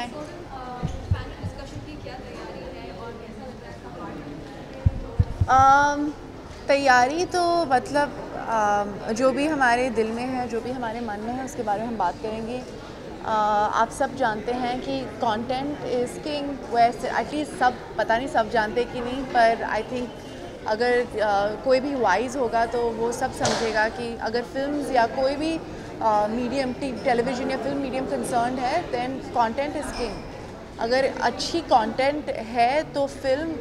हाय um, तैयारी तो मतलब um, जो भी हमारे दिल में है जो भी हमारे मन में है उसके बारे में हम बात करेंगे। Uh, आप सब जानते हैं कि कंटेंट इज़ किंग वैसे एटलीस्ट सब पता नहीं सब जानते कि नहीं पर आई थिंक अगर uh, कोई भी वाइज होगा तो वो सब समझेगा कि अगर फिल्म्स या कोई भी मीडियम टेलीविज़न या फ़िल्म मीडियम कंसर्न है दैन कंटेंट इज़ किंग अगर अच्छी कंटेंट है तो फ़िल्म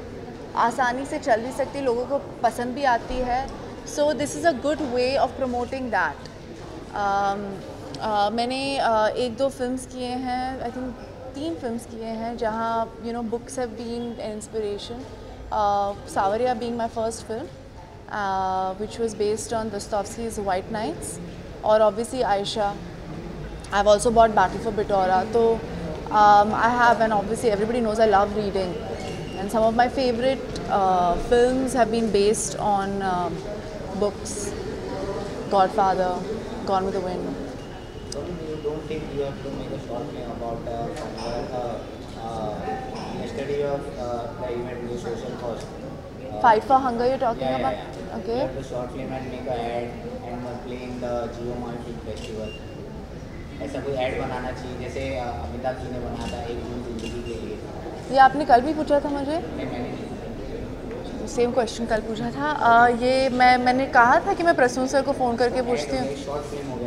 आसानी से चल भी सकती लोगों को पसंद भी आती है। So this is a good way of promoting that मैंने uh, एक दो फिल्म्स किए हैं आई थिंक तीन फिल्म्स किए हैं जहाँ you know books have been inspiration Saawariya being my first film which was based on Dostoevsky's White Nights और obviously Ayesha I have also bought battle for Bittora तो I have and obviously everybody knows I love reading and some of my favorite uh, films have been based on uh, books godfather gone with the wind you don't think you have to make a short film about uh, from uh, uh, yesterday of uh, the event the social cost uh, fight for hunger you're talking yeah, about yeah, yeah. okay you have to short film and make a ad and uh, play Geo Mart Film Festival ऐसा कोई add बनाना चाहिए जैसे अमिताभ जी ने बनाया था एक दिन ज़िंदगी के लिए। ये आपने कल भी पूछा था मुझे? सेम क्वेश्चन कल पूछा था। uh, ये मैं मैंने कहा था कि मैं प्रसून सर को फ़ोन करके पूछती हूँ। शॉर्ट फ़िल्म हो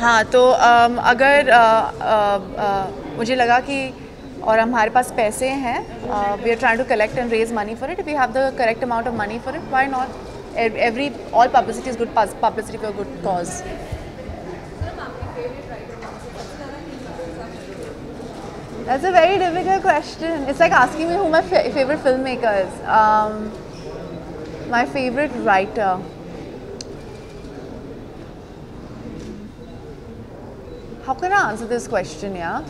हाँ तो um, अगर uh, uh, uh, मुझे लगा कि और हमारे पास पैसे हैं we are trying to collect and raise money for it we have the correct amount of money for it why not every all publicity is good publicity for a good cause. That's a very difficult question. It's like asking me who my fa favorite filmmaker is. Um, my favorite writer. How can I answer this question? Yeah.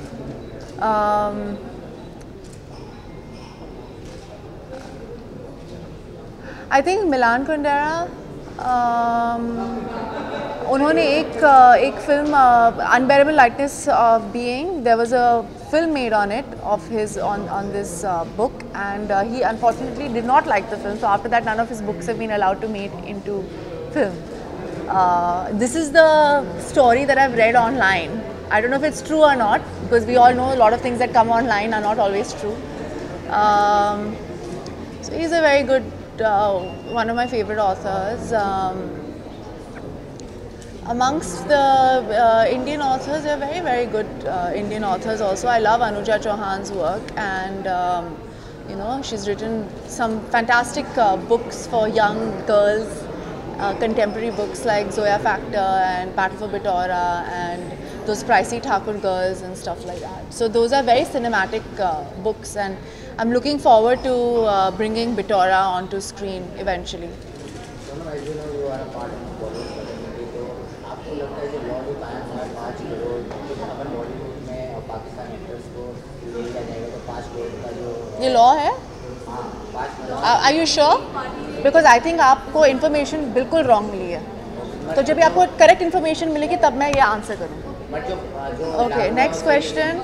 Um, I think Milan Kundera. Um, उन्होंने एक एक film unbearable lightness of being there was a film made on it of his on on this uh, book and uh, he unfortunately did not like the film so after that none of his books have been allowed to made into film uh, this is the story that i've read online i don't know if it's true or not because we all know a lot of things that come online are not always true um, so he's a very good uh, one of my favorite authors um, amongst the uh, Indian authors, there are very, very good uh, Indian authors also. I love Anuja Chauhan's work, and um, you know, she's written some fantastic uh, books for young girls, uh, contemporary books like Zoya Factor and Battle for Bitora and those pricey Thakur girls and stuff like that. So those are very cinematic uh, books, and I'm looking forward to uh, bringing Bitora onto screen eventually. यू लॉ है? जो ये sure because I think आपको information बिल्कुल wrong मिली है। तो जब भी आपको करेक्ट इन्फॉर्मेशन मिलेगी तब मैं ये आंसर करूँगी। Okay next question